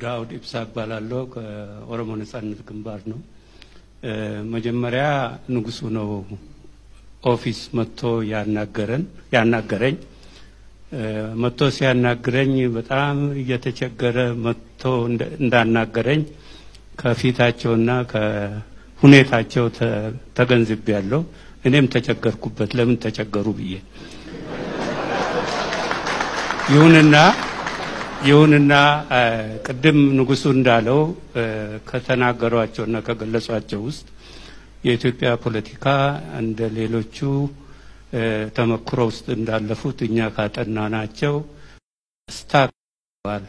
ዳውድ ኢብሳ እባላለሁ። ከኦሮሞ ነጻነት ግንባር ነው። መጀመሪያ ንጉሱ ነው office መጥቶ ያናገረን ያናገረኝ። መጥቶ ሲያናግረኝ በጣም እየተቸገረ መጥቶ እንዳናገረኝ ከፊታቸውና ከሁኔታቸው ተገንዝቤያለሁ። እኔም ተቸገርኩበት። ለምን ተቸገሩ ብዬ ይሁንና ይሁንና ቅድም ንጉሱ እንዳለው ከተናገሯቸውና ከገለጿቸው ውስጥ የኢትዮጵያ ፖለቲካ እንደ ሌሎቹ ተመክሮ ውስጥ እንዳለፉት እኛ ካጠና ናቸው ስታክል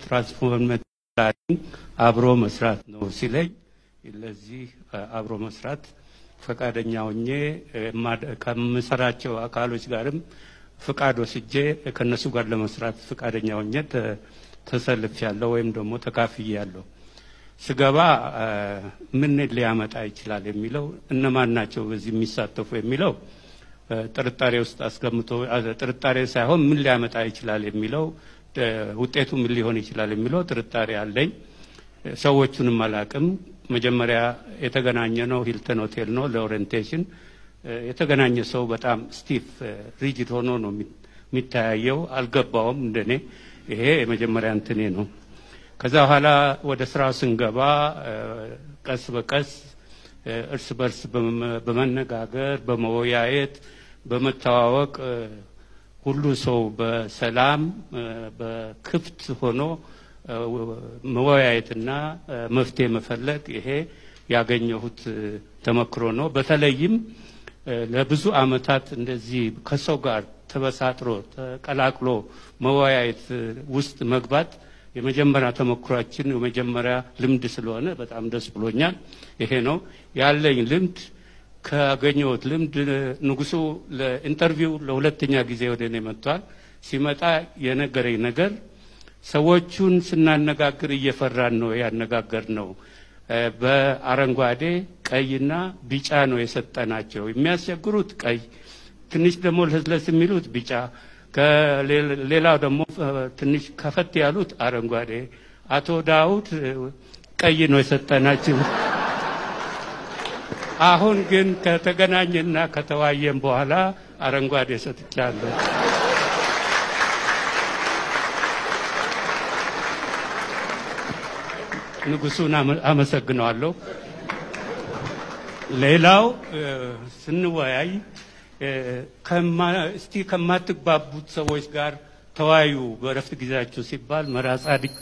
ትራንስፎርሜት አብሮ መስራት ነው ሲለኝ ለዚህ አብሮ መስራት ፈቃደኛ ሆኜ ከምሰራቸው አካሎች ጋርም ፍቃድ ወስጄ ከነሱ ጋር ለመስራት ፍቃደኛ ሆኜ ተሰልፍ ያለው ወይም ደግሞ ተካፍዬ ያለው ስገባ ምን ሊያመጣ ይችላል የሚለው እነማን ናቸው በዚህ የሚሳተፉ የሚለው ጥርጣሬ ውስጥ አስቀምጦ ጥርጣሬ ሳይሆን ምን ሊያመጣ ይችላል የሚለው ውጤቱ ምን ሊሆን ይችላል የሚለው ጥርጣሬ አለኝ። ሰዎቹንም አላቅም። መጀመሪያ የተገናኘ ነው Hilton ሆቴል ነው ለ orientation የተገናኘ ሰው በጣም stiff rigid ሆኖ ነው የሚታያየው። አልገባውም እንደኔ። ይሄ የመጀመሪያ እንትኔ ነው። ከዛ በኋላ ወደ ስራው ስንገባ ቀስ በቀስ እርስ በርስ በመነጋገር በመወያየት በመተዋወቅ ሁሉ ሰው በሰላም በክፍት ሆኖ መወያየትና መፍትሄ መፈለግ ይሄ ያገኘሁት ተመክሮ ነው። በተለይም ለብዙ ዓመታት እንደዚህ ከሰው ጋር ተበሳጥሮ ተቀላቅሎ መወያየት ውስጥ መግባት የመጀመሪያ ተሞክሯችን የመጀመሪያ ልምድ ስለሆነ በጣም ደስ ብሎኛል። ይሄ ነው ያለኝ ልምድ። ካገኘሁት ልምድ ንጉሱ ለኢንተርቪው ለሁለተኛ ጊዜ ወደ እኔ መጥቷል። ሲመጣ የነገረኝ ነገር ሰዎቹን ስናነጋግር እየፈራን ነው ያነጋገር ነው። በአረንጓዴ ቀይና ቢጫ ነው የሰጠናቸው። የሚያስቸግሩት ቀይ፣ ትንሽ ደግሞ ለስለስ የሚሉት ቢጫ ከሌላው ደግሞ ትንሽ ከፈት ያሉት አረንጓዴ። አቶ ዳውድ ቀይ ነው የሰጠናቸው። አሁን ግን ከተገናኘና ከተዋየን በኋላ አረንጓዴ ሰጥቻለሁ። ንጉሱን አመሰግነዋለሁ። ሌላው ስንወያይ እስቲ ከማትግባቡት ሰዎች ጋር ተወያዩ በረፍት ጊዜያችሁ ሲባል መራ ጻድቅ